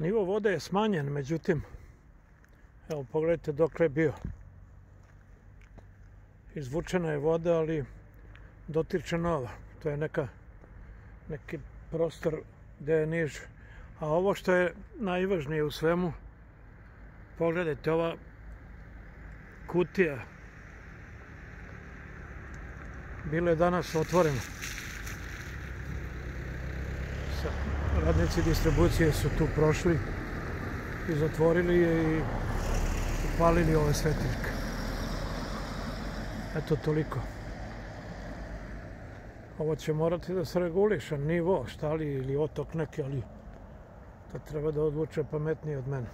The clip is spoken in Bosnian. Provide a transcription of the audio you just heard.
Nivo vode je smanjen, međutim, evo pogledajte dok je bio. Izvučena je voda, ali dotiče nova. To je neka, neki prostor gdje je niže. A ovo što je najvažnije u svemu, pogledajte ova kutija. Bilo je danas otvoreno. Radnici distribucije su tu prošli i zatvorili je i upalili ove svetiljke. Eto toliko. Ovo će morati da se reguliša, nivo, šta li, ili otok neki, ali to treba da odluče pametnije od mene.